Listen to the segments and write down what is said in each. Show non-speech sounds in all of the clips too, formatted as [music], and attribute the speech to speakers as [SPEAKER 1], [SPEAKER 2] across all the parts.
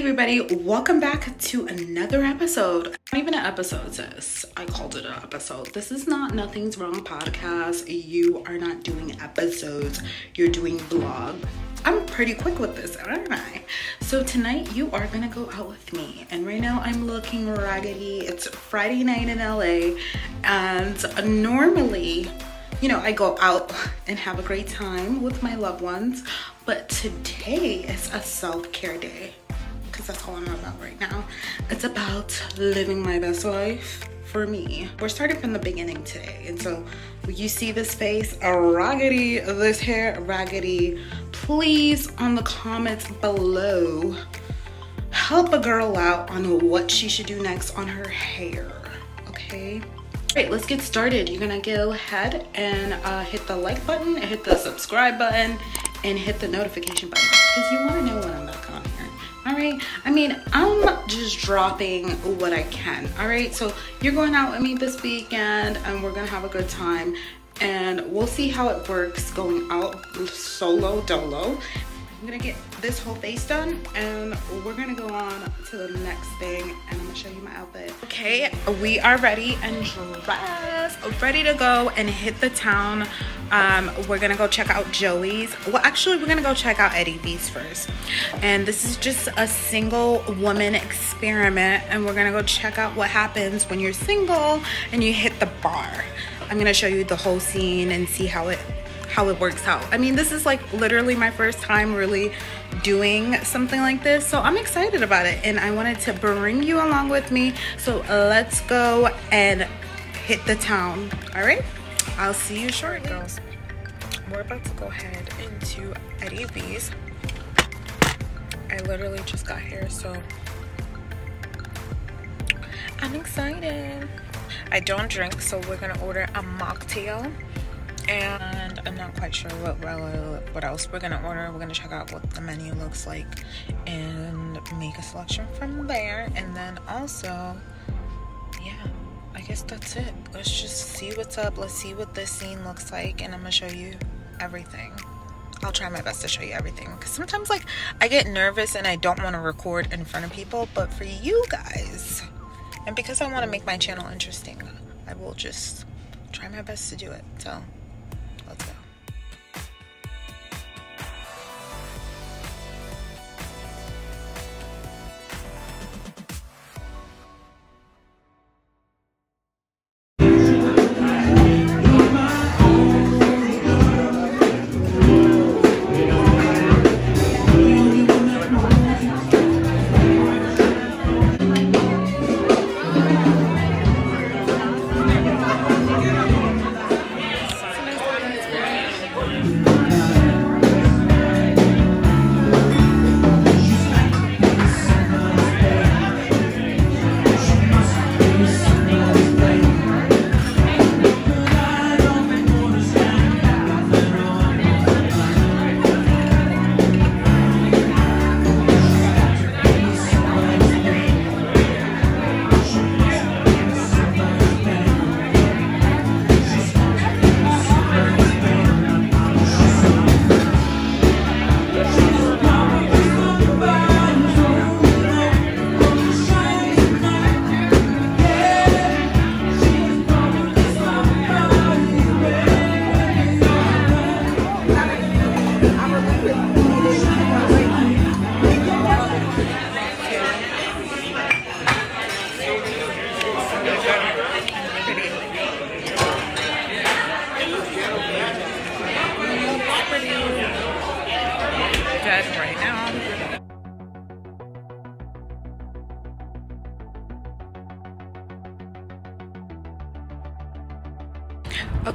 [SPEAKER 1] everybody. Welcome back to another episode. Not even an episode sis. I called it an episode. This is not nothing's wrong podcast. You are not doing episodes. You're doing vlog. I'm pretty quick with this aren't i? So tonight you are gonna go out with me. And right now i'm looking raggedy. It's friday night in la and normally you know, I go out and have a great time with my loved ones, but today is a self care day because that's all I'm about right now. It's about living my best life for me. We're starting from the beginning today. And so you see this face, raggedy, this hair, raggedy, please on the comments below, help a girl out on what she should do next on her hair, okay? All right, let's get started. You're gonna go ahead and uh, hit the like button, hit the subscribe button, and hit the notification button because you wanna know when I'm back on here all right i mean i'm just dropping what i can all right so you're going out with me this weekend and we're gonna have a good time and we'll see how it works going out solo dolo I'm gonna get this whole face done and we're gonna go on to the next thing and I'm gonna show you my outfit. Okay, we are ready and dressed, ready to go and hit the town. Um, we're gonna go check out Joey's. Well, actually, we're gonna go check out Eddie first. And this is just a single woman experiment and we're gonna go check out what happens when you're single and you hit the bar. I'm gonna show you the whole scene and see how it how it works out. I mean, this is like literally my first time really doing something like this. So I'm excited about it and I wanted to bring you along with me. So let's go and hit the town. All right, I'll see you shortly. Girls, we're about to go ahead into Eddie V's. I literally just got here, so I'm excited. I don't drink, so we're gonna order a mocktail and I'm not quite sure what what else we're gonna order. We're gonna check out what the menu looks like and make a selection from there. And then also, yeah, I guess that's it. Let's just see what's up. Let's see what this scene looks like, and I'm gonna show you everything. I'll try my best to show you everything because sometimes like I get nervous and I don't want to record in front of people, but for you guys, and because I want to make my channel interesting, I will just try my best to do it. So.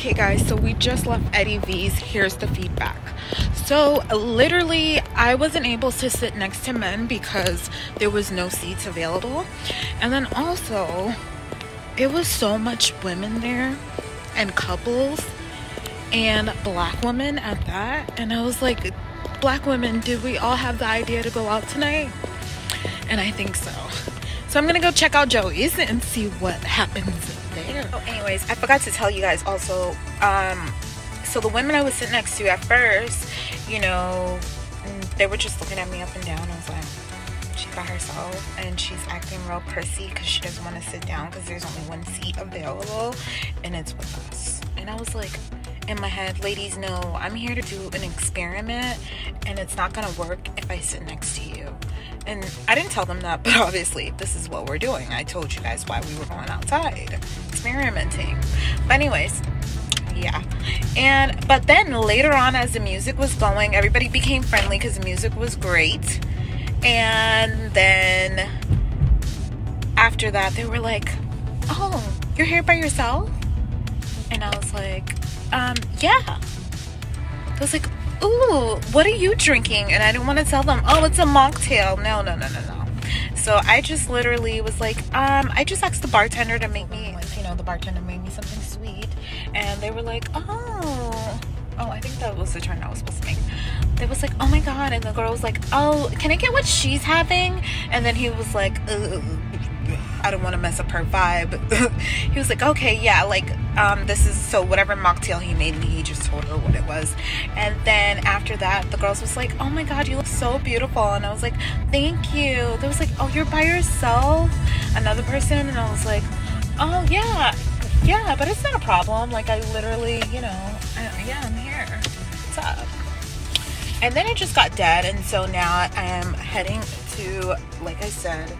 [SPEAKER 1] Okay, guys, so we just left Eddie V's. Here's the feedback. So, literally, I wasn't able to sit next to men because there was no seats available. And then also, it was so much women there and couples and black women at that. And I was like, black women, did we all have the idea to go out tonight? And I think so. So I'm gonna go check out Joey's and see what happens there. Oh, anyways, I forgot to tell you guys also. Um, so the women I was sitting next to at first, you know, they were just looking at me up and down. I was like, she by herself and she's acting real prissy because she doesn't want to sit down because there's only one seat available and it's with us. And I was like, in my head, ladies, no, I'm here to do an experiment and it's not gonna work if I sit next to you. And I didn't tell them that, but [laughs] obviously, this is what we're doing. I told you guys why we were going outside, experimenting. But, anyways, yeah and but then later on as the music was going everybody became friendly because the music was great and then after that they were like oh you're here by yourself and i was like um yeah i was like ooh what are you drinking? And i didn't want to tell them oh it's a mocktail. No no no no no. So i just literally was like um i just asked the bartender to make me like, you know the bartender made me something sweet. And they were like, oh, oh, I think that was the turn I was supposed to make. They was like, oh my god, and the girl was like, oh, can I get what she's having? And then he was like, uh, uh, uh. I don't want to mess up her vibe. [laughs] he was like, okay, yeah, like, um, this is so whatever mocktail he made me, he just told her what it was. And then after that, the girls was like, oh my god, you look so beautiful. And I was like, thank you. They was like, oh, you're by yourself? Another person? And I was like, oh yeah, yeah, but it's not a problem. Like, I literally, you know, I, yeah, I'm here. What's up? And then it just got dead. And so now I am heading to, like I said,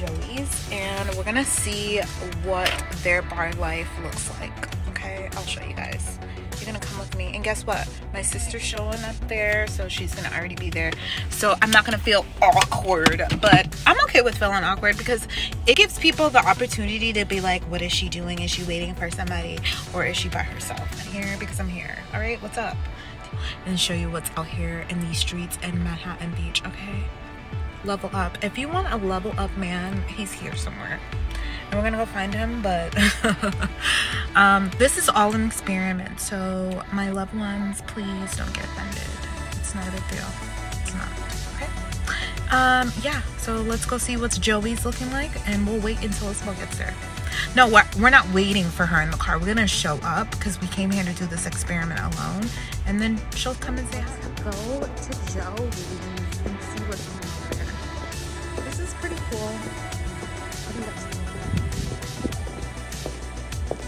[SPEAKER 1] Joey's. And we're to see what their bar life looks like. Okay, I'll show you guys. You're gonna come with me and guess what? My sister's showing up there so she's gonna already be there. So i'm not gonna feel awkward but i'm okay with feeling awkward because it gives people the opportunity to be like what is she doing? Is she waiting for somebody? Or is she by herself? I'm here because i'm here all right? What's up? And show you what's out here in these streets in manhattan beach okay level up. If you want a level up man he's here somewhere. And we're gonna go find him but [laughs] um, this is all an experiment. So my loved ones please don't get offended. It's not a big deal. It's not. Okay? Um yeah. So let's go see what's joey's looking like and we'll wait until isabel gets there. No we're, we're not waiting for her in the car. We're gonna show up because we came here to do this experiment alone. And then she'll come and say hi. Go to joey's and see what's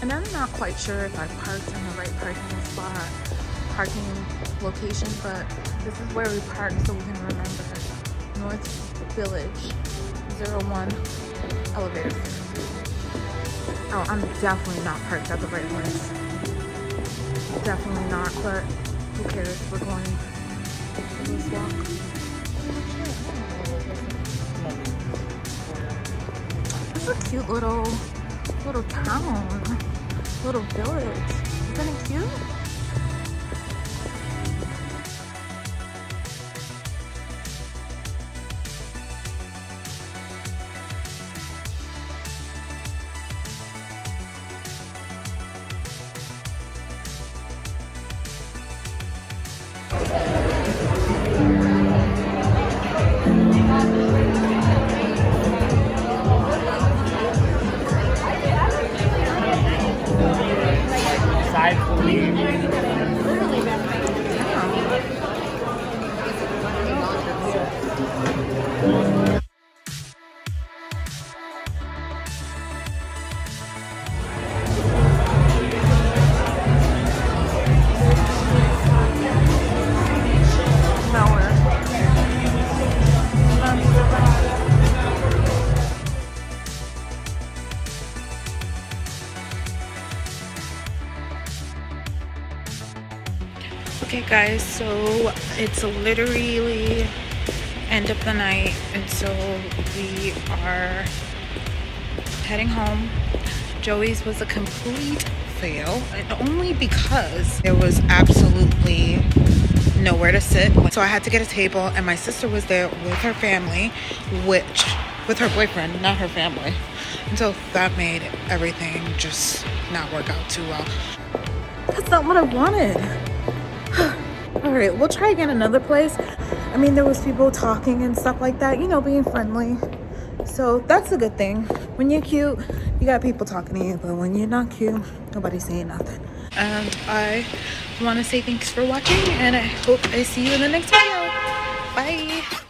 [SPEAKER 1] And I'm not quite sure if I parked in the right parking spot, parking location, but this is where we parked so we can remember. North Village, 01 elevator. Oh, I'm definitely not parked at the right place. Definitely not, but who cares? We're going this walk. It's a cute little little town little village. Isn't it cute? Guys so it's literally end of the night and so we are heading home. Joey's was a complete fail and only because there was absolutely nowhere to sit. So i had to get a table and my sister was there with her family which with her boyfriend not her family. And so that made everything just not work out too well. That's not what i wanted [sighs] all right we'll try again another place. I mean there was people talking and stuff like that you know being friendly. So that's a good thing. When you're cute you got people talking to you but when you're not cute nobody's saying nothing. And i want to say thanks for watching and i hope i see you in the next video. Bye